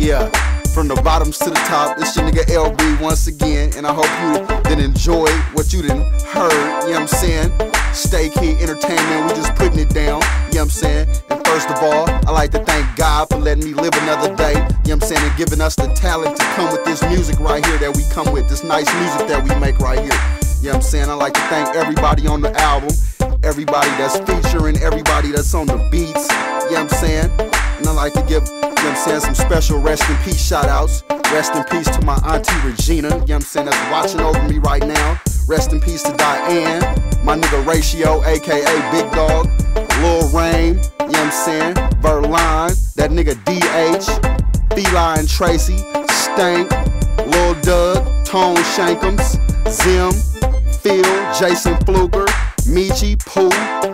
Yeah, from the bottoms to the top, it's your nigga LB once again, and I hope you did enjoy what you done heard, you know what I'm saying? Stay Keyed Entertainment, we just putting it down, you know what I'm saying? And first of all, I like to thank God for letting me live another day, you know what I'm saying, and giving us the talent to come with this music right here that we come with, this nice music that we make right here. You know what I'm saying? I like to thank everybody on the album, everybody that's featuring, everybody that's on the beats, you know what I'm saying? Like to give, you know I'm saying, some special rest in peace shout outs. Rest in peace to my auntie Regina, you know what I'm saying, that's watching over me right now. Rest in peace to Diane, my nigga Ratio, aka Big Dog, Lil Rain, you know what I'm saying, Verline, that nigga DH, Feline Tracy, Stank, Lil Doug, Tone Shankums, Zim, Phil, Jason Fluger, Michi, Pooh,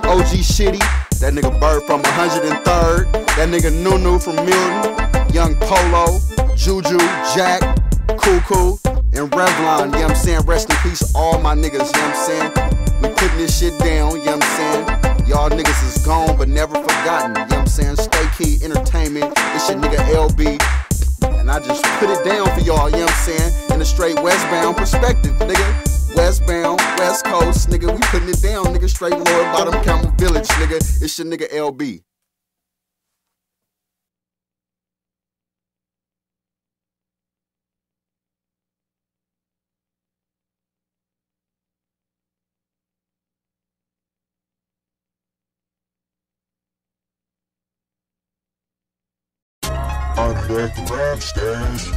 OG Shitty, that nigga Bird from 103rd, that nigga Nunu from Milton, Young Polo, Juju, Jack, Cuckoo, and Revlon, you know what I'm saying? Rest in peace, all my niggas, you know what I'm saying? We putting this shit down, you know what I'm saying? Y'all niggas is gone but never forgotten, you know what I'm saying? Stay Keyed Entertainment, it's your nigga LB. And I just put it down for y'all, you know what I'm saying? In a straight westbound perspective, nigga. Westbound, West Coast, nigga. We putting it down, nigga. Straight Lower Bottom Campbell Village, nigga. It's your nigga LB. I'm back rap stars.